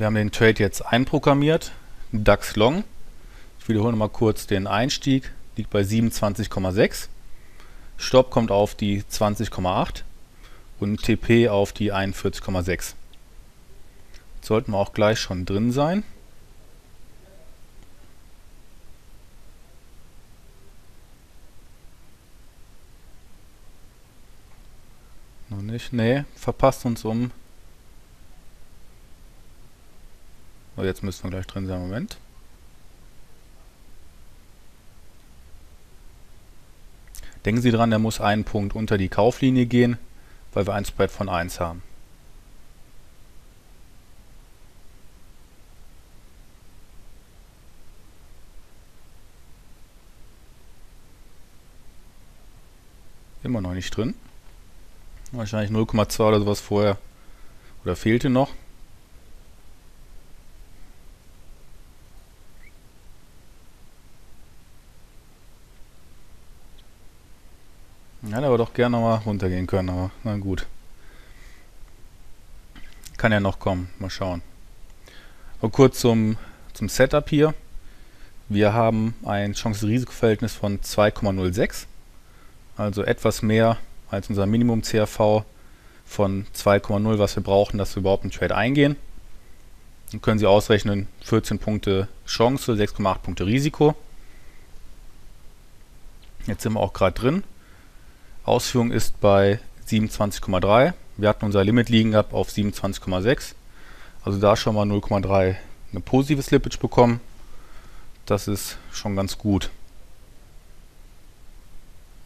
Wir haben den Trade jetzt einprogrammiert, DAX Long. Ich wiederhole mal kurz den Einstieg, liegt bei 27,6. Stopp kommt auf die 20,8 und TP auf die 41,6. Sollten wir auch gleich schon drin sein. Noch nicht. Nee, verpasst uns um. So, jetzt müssen wir gleich drin sein. Moment. Denken Sie dran, der muss einen Punkt unter die Kauflinie gehen, weil wir ein Spread von 1 haben. Immer noch nicht drin. Wahrscheinlich 0,2 oder sowas vorher. Oder fehlte noch. Hätte aber doch gerne mal runtergehen können, aber na gut. Kann ja noch kommen, mal schauen. Aber kurz zum, zum Setup hier. Wir haben ein Chance-Risiko-Verhältnis von 2,06. Also etwas mehr als unser Minimum CRV von 2,0, was wir brauchen, dass wir überhaupt einen Trade eingehen. Dann können Sie ausrechnen 14 Punkte Chance, 6,8 Punkte Risiko. Jetzt sind wir auch gerade drin. Ausführung ist bei 27,3. Wir hatten unser Limit liegen gehabt auf 27,6. Also da schon mal 0,3 eine positive Slippage bekommen. Das ist schon ganz gut.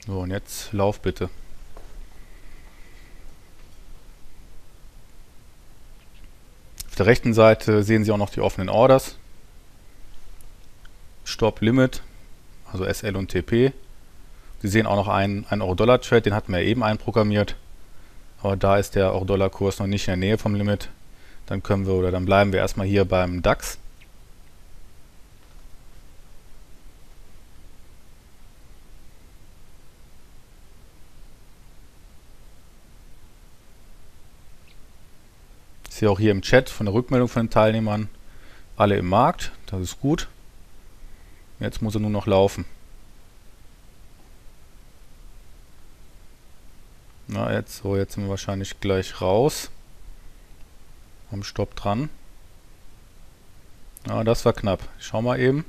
So, und jetzt lauf bitte. Auf der rechten Seite sehen Sie auch noch die offenen Orders. Stop Limit, also SL und TP. Sie sehen auch noch einen, einen Euro-Dollar-Trade, den hatten wir eben einprogrammiert. Aber da ist der Euro-Dollar-Kurs noch nicht in der Nähe vom Limit. Dann können wir oder dann bleiben wir erstmal hier beim DAX. Ich sehe auch hier im Chat von der Rückmeldung von den Teilnehmern alle im Markt. Das ist gut. Jetzt muss er nur noch laufen. Na, jetzt, so, jetzt sind wir wahrscheinlich gleich raus. Am Stopp dran. Ja, das war knapp. Schau mal eben.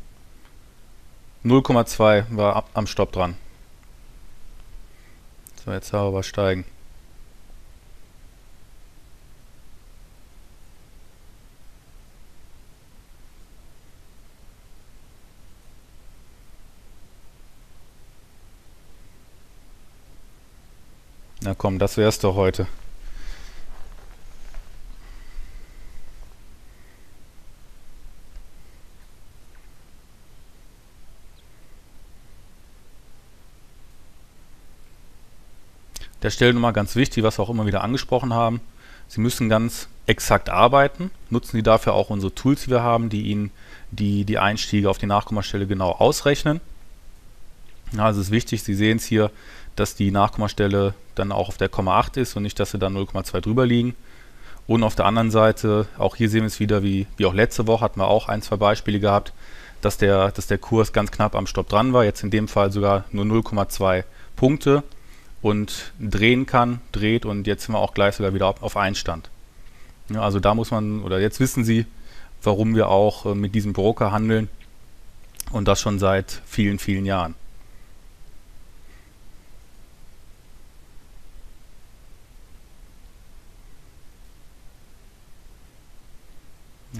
0,2 war ab, am Stopp dran. So, jetzt aber steigen. Na komm, das wär's doch heute. Der Stelle nochmal ganz wichtig, was wir auch immer wieder angesprochen haben. Sie müssen ganz exakt arbeiten. Nutzen Sie dafür auch unsere Tools, die wir haben, die Ihnen die, die Einstiege auf die Nachkommastelle genau ausrechnen. Also es ist wichtig, Sie sehen es hier, dass die Nachkommastelle dann auch auf der Komma 8 ist und nicht, dass sie dann 0,2 drüber liegen. Und auf der anderen Seite, auch hier sehen wir es wieder, wie, wie auch letzte Woche hatten wir auch ein, zwei Beispiele gehabt, dass der, dass der Kurs ganz knapp am Stopp dran war. Jetzt in dem Fall sogar nur 0,2 Punkte und drehen kann, dreht und jetzt sind wir auch gleich sogar wieder auf Einstand. Ja, also da muss man, oder jetzt wissen Sie, warum wir auch äh, mit diesem Broker handeln und das schon seit vielen, vielen Jahren.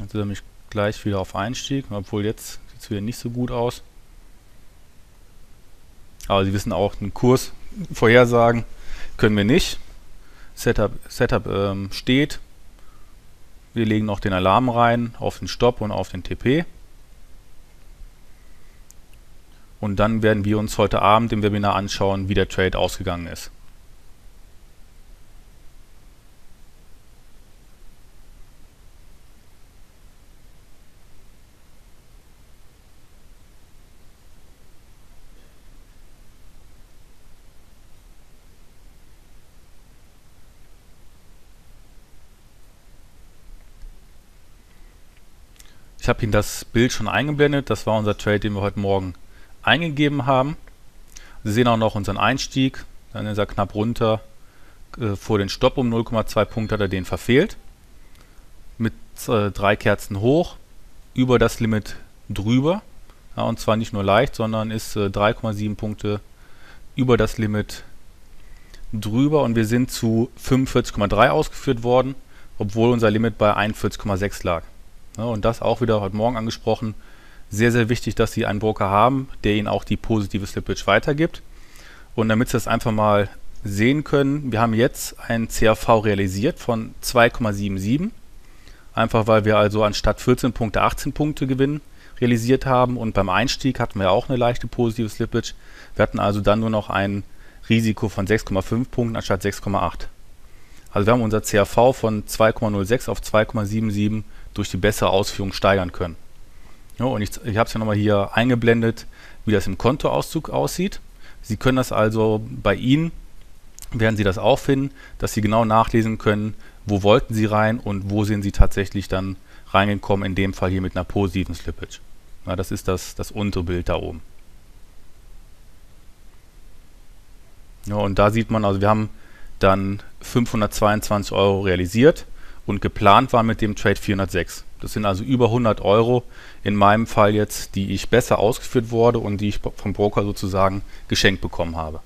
Jetzt ist er mich gleich wieder auf Einstieg, obwohl jetzt sieht es wieder nicht so gut aus. Aber Sie wissen auch, einen Kurs vorhersagen können wir nicht. Setup, Setup ähm, steht. Wir legen noch den Alarm rein auf den Stopp und auf den TP. Und dann werden wir uns heute Abend im Webinar anschauen, wie der Trade ausgegangen ist. Ich habe Ihnen das Bild schon eingeblendet. Das war unser Trade, den wir heute Morgen eingegeben haben. Sie sehen auch noch unseren Einstieg. Dann ist er knapp runter. Äh, vor den Stopp um 0,2 Punkte hat er den verfehlt. Mit äh, drei Kerzen hoch. Über das Limit drüber. Ja, und zwar nicht nur leicht, sondern ist äh, 3,7 Punkte über das Limit drüber. Und wir sind zu 45,3 ausgeführt worden, obwohl unser Limit bei 41,6 lag. Ja, und das auch wieder heute Morgen angesprochen. Sehr, sehr wichtig, dass Sie einen Broker haben, der Ihnen auch die positive Slippage weitergibt. Und damit Sie das einfach mal sehen können, wir haben jetzt ein CRV realisiert von 2,77. Einfach weil wir also anstatt 14 Punkte 18 Punkte Gewinn realisiert haben. Und beim Einstieg hatten wir auch eine leichte positive Slippage. Wir hatten also dann nur noch ein Risiko von 6,5 Punkten anstatt 6,8. Also wir haben unser CRV von 2,06 auf 2,77 durch die bessere Ausführung steigern können. Ja, und ich, ich habe es ja nochmal hier eingeblendet, wie das im Kontoauszug aussieht. Sie können das also bei Ihnen, werden Sie das auch finden, dass Sie genau nachlesen können, wo wollten Sie rein und wo sind Sie tatsächlich dann reingekommen, in dem Fall hier mit einer positiven Slippage. Ja, das ist das, das untere Bild da oben. Ja, und da sieht man, also wir haben dann 522 Euro realisiert und geplant war mit dem Trade 406. Das sind also über 100 Euro in meinem Fall jetzt, die ich besser ausgeführt wurde und die ich vom Broker sozusagen geschenkt bekommen habe.